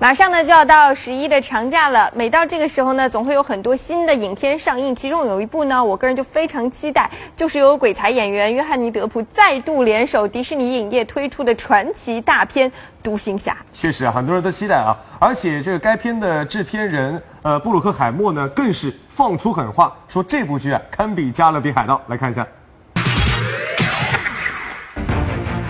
马上呢就要到十一的长假了，每到这个时候呢，总会有很多新的影片上映。其中有一部呢，我个人就非常期待，就是由鬼才演员约翰尼·德普再度联手迪士尼影业推出的传奇大片《独行侠》。确实啊，很多人都期待啊，而且这个该片的制片人呃布鲁克·海默呢，更是放出狠话，说这部剧啊堪比《加勒比海盗》。来看一下。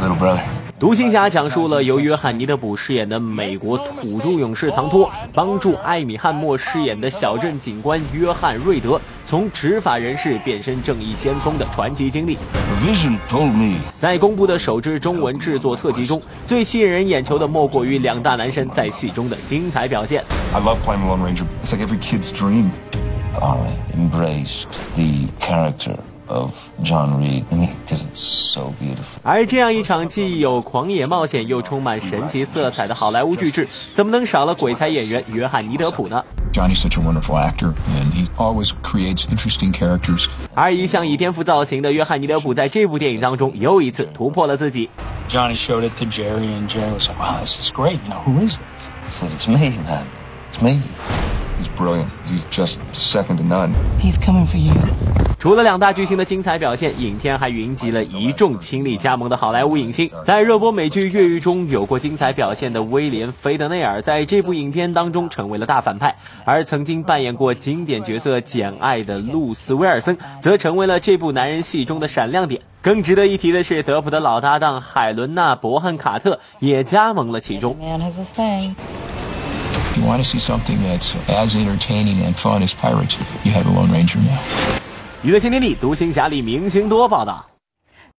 Little brother. 独行侠讲述了由约翰尼·德普饰演的美国土著勇士唐托，帮助艾米·汉默饰演的小镇警官约翰·瑞德从执法人士变身正义先锋的传奇经历。在公布的首支中文制作特辑中，最吸引人眼球的莫过于两大男神在戏中的精彩表现。I love playing Lone Ranger. It's like every kid's dream. I embraced the character. Of John Reed, and he did it so beautiful. 而这样一场既有狂野冒险又充满神奇色彩的好莱坞巨制，怎么能少了鬼才演员约翰尼·德普呢？Johnny's such a wonderful actor, and he always creates interesting characters. 而一向以颠覆造型的约翰尼·德普在这部电影当中又一次突破了自己。Johnny showed it to Jerry, and Jerry was like, "Wow, this is great. You know, who is this?" I said, "It's me, man. It's me." He's brilliant. He's just second to none. He's coming for you. 除了两大巨星的精彩表现，影片还云集了一众亲力加盟的好莱坞影星。在热播美剧《越狱》中有过精彩表现的威廉·菲德内尔，在这部影片当中成为了大反派；而曾经扮演过经典角色《简爱》的露丝·威尔森，则成为了这部男人戏中的闪亮点。更值得一提的是，德普的老搭档海伦娜·伯汉卡特也加盟了其中。you want to see something that's as entertaining and fun as Pirates, you have a Lone Ranger now. 娱乐新天地，独行侠里明星多报道。